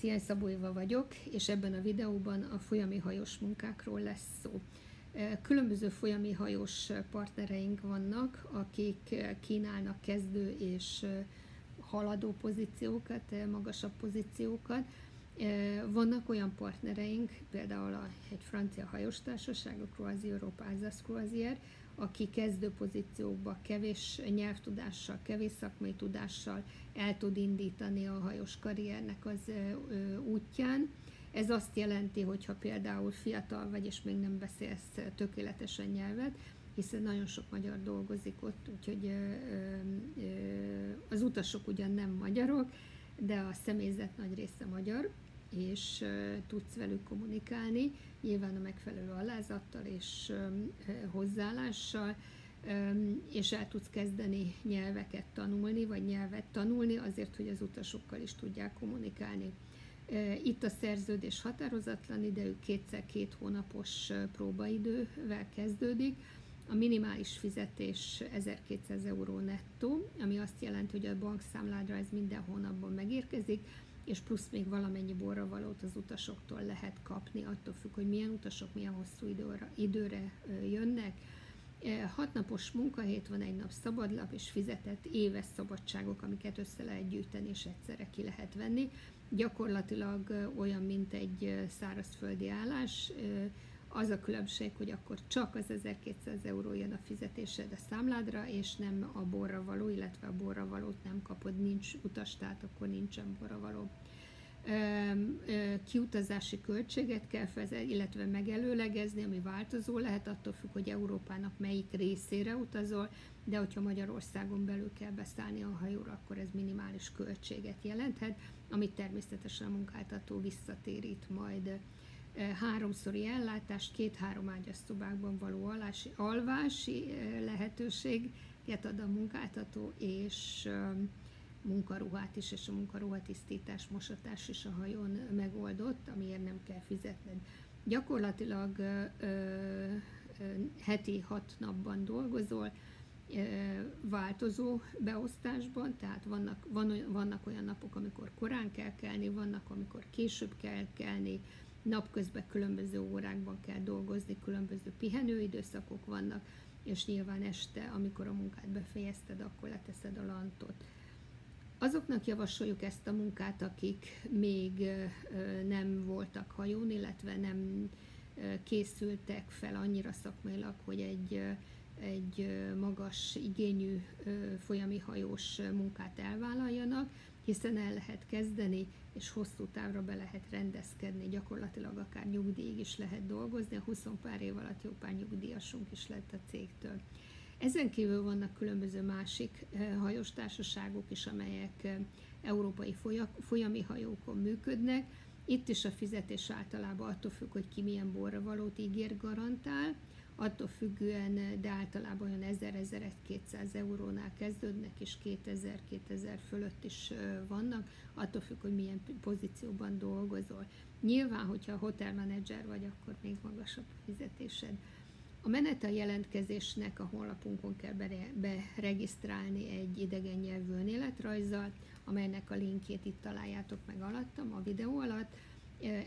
Szia, Szabó Éva vagyok, és ebben a videóban a folyami hajós munkákról lesz szó. Különböző folyami hajós partnereink vannak, akik kínálnak kezdő és haladó pozíciókat, magasabb pozíciókat. Vannak olyan partnereink, például egy francia hajós társaság, a Croisier Europe Alsace Croisier, aki kezdő pozíciókba kevés nyelvtudással, kevés szakmai tudással el tud indítani a hajós karriernek az útján. Ez azt jelenti, hogy ha például fiatal vagy, és még nem beszélsz tökéletesen nyelvet, hiszen nagyon sok magyar dolgozik ott, úgyhogy az utasok ugyan nem magyarok, de a személyzet nagy része magyar, és tudsz velük kommunikálni, nyilván a megfelelő alázattal és hozzáállással, és el tudsz kezdeni nyelveket tanulni, vagy nyelvet tanulni, azért, hogy az utasokkal is tudják kommunikálni. Itt a szerződés határozatlan idejű, kétszer két hónapos próbaidővel kezdődik, a minimális fizetés 1200 euró nettó, ami azt jelenti, hogy a bankszámládra ez minden hónapban megérkezik, és plusz még valamennyi borravalót az utasoktól lehet kapni, attól függ, hogy milyen utasok milyen hosszú időre, időre jönnek. Hat napos munkahét van, egy nap szabadlap és fizetett éves szabadságok, amiket össze lehet gyűjteni és egyszerre ki lehet venni. Gyakorlatilag olyan, mint egy szárazföldi állás, az a különbség, hogy akkor csak az 1200 euró jön a fizetésed a számládra, és nem a borra való, illetve a borra valót nem kapod, nincs utas, tehát akkor nincsen borra való. Kiutazási költséget kell fezel, illetve megelőlegezni, ami változó lehet, attól függ, hogy Európának melyik részére utazol, de hogyha Magyarországon belül kell beszállni a hajóra, akkor ez minimális költséget jelenthet, amit természetesen a munkáltató visszatérít majd háromszori ellátást, két-három ágyas szobákban való alási, alvási lehetőséget ad a munkáltató, és munkaruhát is, és a munkaruha tisztítás, mosatás is a hajón megoldott, amiért nem kell fizetned. Gyakorlatilag ö, ö, heti hat napban dolgozol, ö, változó beosztásban, tehát vannak, van, vannak olyan napok, amikor korán kell kelni, vannak, amikor később kell kelni, napközben különböző órákban kell dolgozni, különböző pihenőidőszakok vannak, és nyilván este, amikor a munkát befejezted, akkor leteszed a lantot. Azoknak javasoljuk ezt a munkát, akik még nem voltak hajón, illetve nem készültek fel annyira szakmailag, hogy egy, egy magas igényű folyami hajós munkát elvállaljanak, hiszen el lehet kezdeni, és hosszú távra be lehet rendezkedni, gyakorlatilag akár nyugdíjig is lehet dolgozni, a 20 pár év alatt jó pár nyugdíjasunk is lett a cégtől. Ezen kívül vannak különböző másik hajós társaságok is, amelyek európai folyami hajókon működnek. Itt is a fizetés általában attól függ, hogy ki milyen borravalót ígér, garantál, attól függően, de általában olyan 1000-1200 eurónál kezdődnek, és 2000-2000 fölött is vannak, attól függ, hogy milyen pozícióban dolgozol. Nyilván, hogyha hotelmenedzser vagy, akkor még magasabb fizetésed. A menet a jelentkezésnek a honlapunkon kell beregisztrálni egy idegen nyelvű önéletrajzzal, amelynek a linkjét itt találjátok meg alattam, a videó alatt.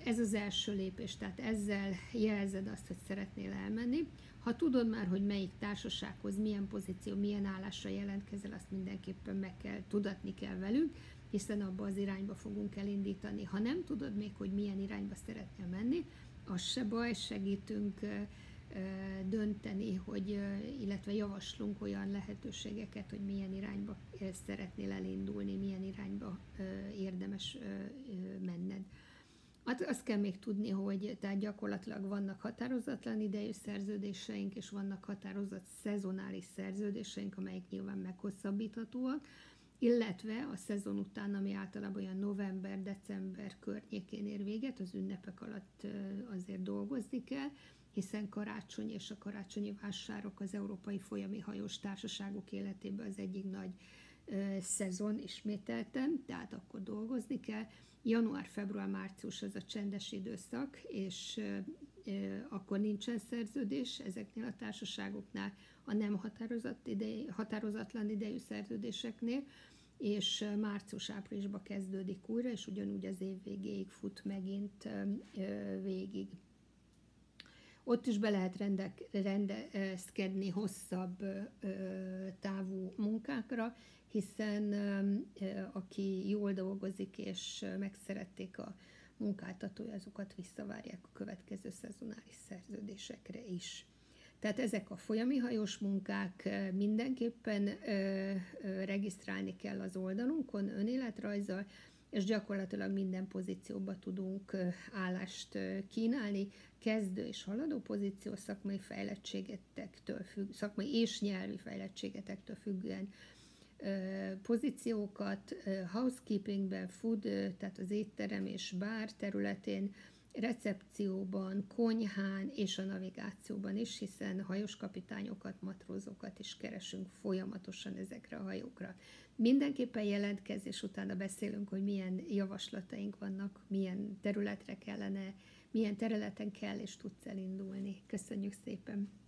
Ez az első lépés, tehát ezzel jelzed azt, hogy szeretnél elmenni. Ha tudod már, hogy melyik társasághoz, milyen pozíció, milyen állásra jelentkezel, azt mindenképpen meg kell, tudatni kell velünk, hiszen abba az irányba fogunk elindítani. Ha nem tudod még, hogy milyen irányba szeretnél menni, az se baj, segítünk dönteni, hogy, illetve javaslunk olyan lehetőségeket, hogy milyen irányba szeretnél elindulni, milyen irányba érdemes menned. Hát azt kell még tudni, hogy tehát gyakorlatilag vannak határozatlan idejű szerződéseink, és vannak határozott szezonális szerződéseink, amelyek nyilván meghosszabbíthatóak, illetve a szezon után, ami általában olyan november-december környékén ér véget, az ünnepek alatt azért dolgozni kell, hiszen karácsony és a karácsonyi vásárok az Európai Folyami Hajós Társaságok életében az egyik nagy szezon ismételten, tehát akkor dolgozni kell. Január, február, március az a csendes időszak, és akkor nincsen szerződés ezeknél a társaságoknál, a nem határozott idej, határozatlan idejű szerződéseknél, és március-áprilisban kezdődik újra, és ugyanúgy az év végéig fut megint végig. Ott is be lehet rendek, rendezkedni hosszabb munkákra, hiszen aki jól dolgozik és megszerették a munkáltatója, azokat visszavárják a következő szezonális szerződésekre is. Tehát ezek a folyami hajós munkák mindenképpen regisztrálni kell az oldalunkon önéletrajzzal, és gyakorlatilag minden pozícióba tudunk állást kínálni, kezdő és haladó pozíció szakmai fejlettségetektől függ, szakmai és nyelvi fejlettségetektől függően pozíciókat housekeepingben, food, tehát az étterem és bár területén, recepcióban, konyhán és a navigációban is, hiszen hajóskapitányokat, matrózokat is keresünk folyamatosan ezekre a hajókra. Mindenképpen jelentkezz, és utána beszélünk, hogy milyen javaslataink vannak, milyen területre kellene, milyen területen kell és tudsz elindulni. Köszönjük szépen!